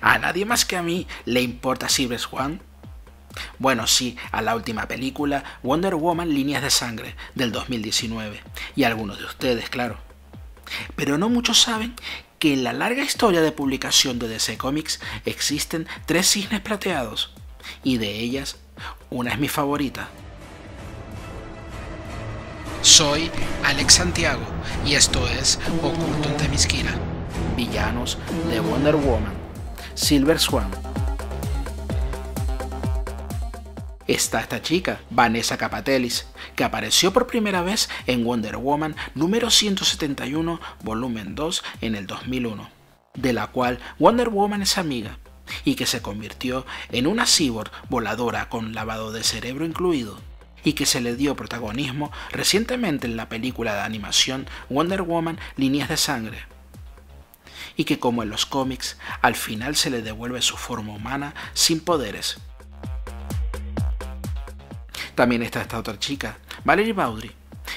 ¿A nadie más que a mí le importa Silver Swan? Bueno, sí, a la última película, Wonder Woman Líneas de Sangre, del 2019. Y algunos de ustedes, claro. Pero no muchos saben que en la larga historia de publicación de DC Comics existen tres cisnes plateados. Y de ellas, una es mi favorita. Soy Alex Santiago y esto es Oculto en Temisquira. Villanos de Wonder Woman. Silver Swan. Está esta chica, Vanessa Capatelis, que apareció por primera vez en Wonder Woman número 171, volumen 2, en el 2001, de la cual Wonder Woman es amiga, y que se convirtió en una cyborg voladora con lavado de cerebro incluido, y que se le dio protagonismo recientemente en la película de animación Wonder Woman Líneas de Sangre, y que como en los cómics, al final se le devuelve su forma humana sin poderes. También está esta otra chica, Valerie Baudry,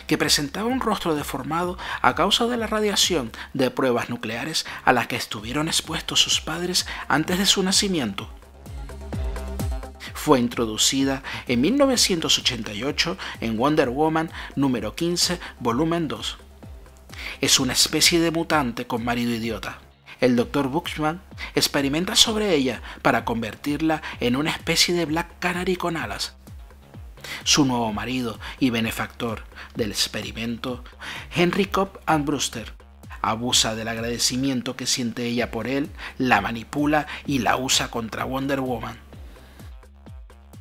que presentaba un rostro deformado a causa de la radiación de pruebas nucleares a las que estuvieron expuestos sus padres antes de su nacimiento. Fue introducida en 1988 en Wonder Woman número 15, volumen 2. Es una especie de mutante con marido idiota el Dr. Buxman experimenta sobre ella para convertirla en una especie de Black Canary con alas. Su nuevo marido y benefactor del experimento, Henry Cobb and Brewster, abusa del agradecimiento que siente ella por él, la manipula y la usa contra Wonder Woman.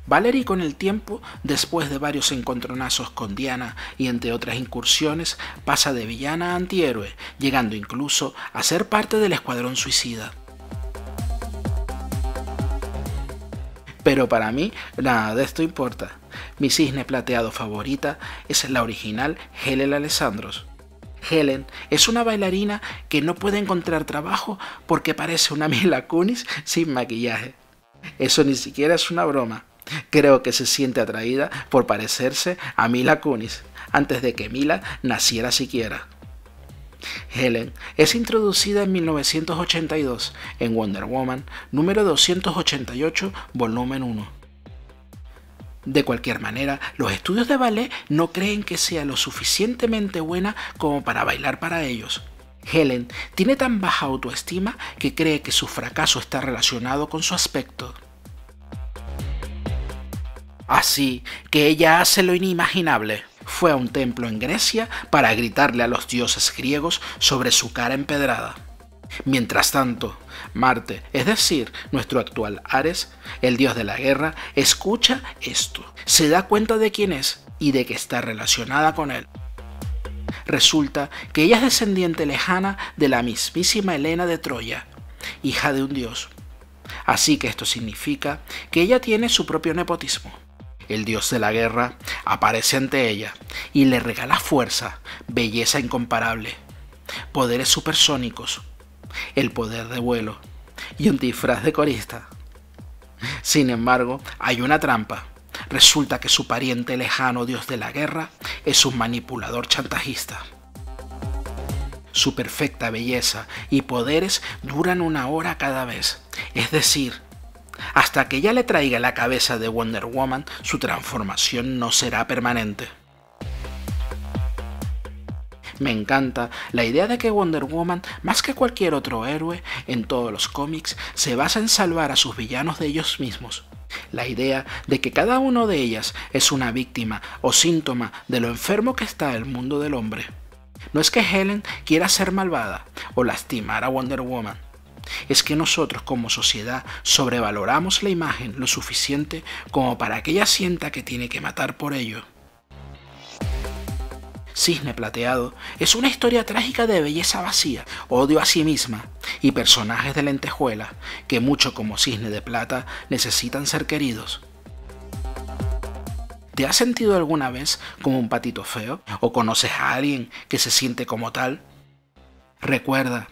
Valerie con el tiempo, después de varios encontronazos con Diana y entre otras incursiones, pasa de villana a antihéroe, llegando incluso a ser parte del escuadrón suicida. Pero para mí nada de esto importa. Mi cisne plateado favorita es la original Helen Alessandros. Helen es una bailarina que no puede encontrar trabajo porque parece una Mila Kunis sin maquillaje. Eso ni siquiera es una broma. Creo que se siente atraída por parecerse a Mila Kunis antes de que Mila naciera siquiera. Helen es introducida en 1982 en Wonder Woman número 288 volumen 1. De cualquier manera, los estudios de ballet no creen que sea lo suficientemente buena como para bailar para ellos. Helen tiene tan baja autoestima que cree que su fracaso está relacionado con su aspecto. Así que ella hace lo inimaginable. Fue a un templo en Grecia para gritarle a los dioses griegos sobre su cara empedrada. Mientras tanto, Marte, es decir, nuestro actual Ares, el dios de la guerra, escucha esto, se da cuenta de quién es y de que está relacionada con él. Resulta que ella es descendiente lejana de la mismísima Helena de Troya, hija de un dios. Así que esto significa que ella tiene su propio nepotismo el dios de la guerra, aparece ante ella y le regala fuerza, belleza incomparable, poderes supersónicos, el poder de vuelo y un disfraz de corista. Sin embargo, hay una trampa. Resulta que su pariente lejano dios de la guerra es un manipulador chantajista. Su perfecta belleza y poderes duran una hora cada vez, es decir, hasta que ya le traiga la cabeza de Wonder Woman, su transformación no será permanente. Me encanta la idea de que Wonder Woman, más que cualquier otro héroe en todos los cómics, se basa en salvar a sus villanos de ellos mismos. La idea de que cada uno de ellas es una víctima o síntoma de lo enfermo que está el mundo del hombre. No es que Helen quiera ser malvada o lastimar a Wonder Woman, es que nosotros como sociedad sobrevaloramos la imagen lo suficiente como para que ella sienta que tiene que matar por ello. Cisne Plateado es una historia trágica de belleza vacía, odio a sí misma y personajes de lentejuela que mucho como Cisne de Plata necesitan ser queridos. ¿Te has sentido alguna vez como un patito feo? ¿O conoces a alguien que se siente como tal? Recuerda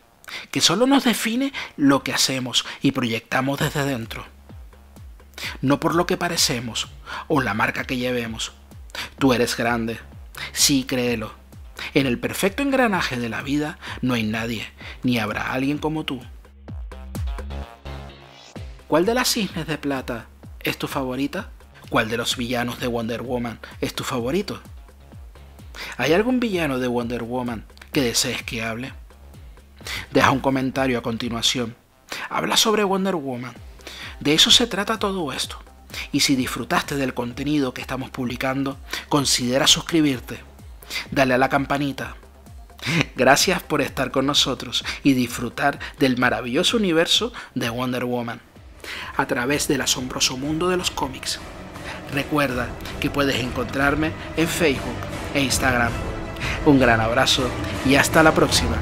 que solo nos define lo que hacemos y proyectamos desde dentro, no por lo que parecemos o la marca que llevemos. Tú eres grande, sí créelo. En el perfecto engranaje de la vida no hay nadie, ni habrá alguien como tú. ¿Cuál de las cisnes de plata es tu favorita? ¿Cuál de los villanos de Wonder Woman es tu favorito? ¿Hay algún villano de Wonder Woman que desees que hable? Deja un comentario a continuación. Habla sobre Wonder Woman. De eso se trata todo esto. Y si disfrutaste del contenido que estamos publicando, considera suscribirte. Dale a la campanita. Gracias por estar con nosotros y disfrutar del maravilloso universo de Wonder Woman a través del asombroso mundo de los cómics. Recuerda que puedes encontrarme en Facebook e Instagram. Un gran abrazo y hasta la próxima.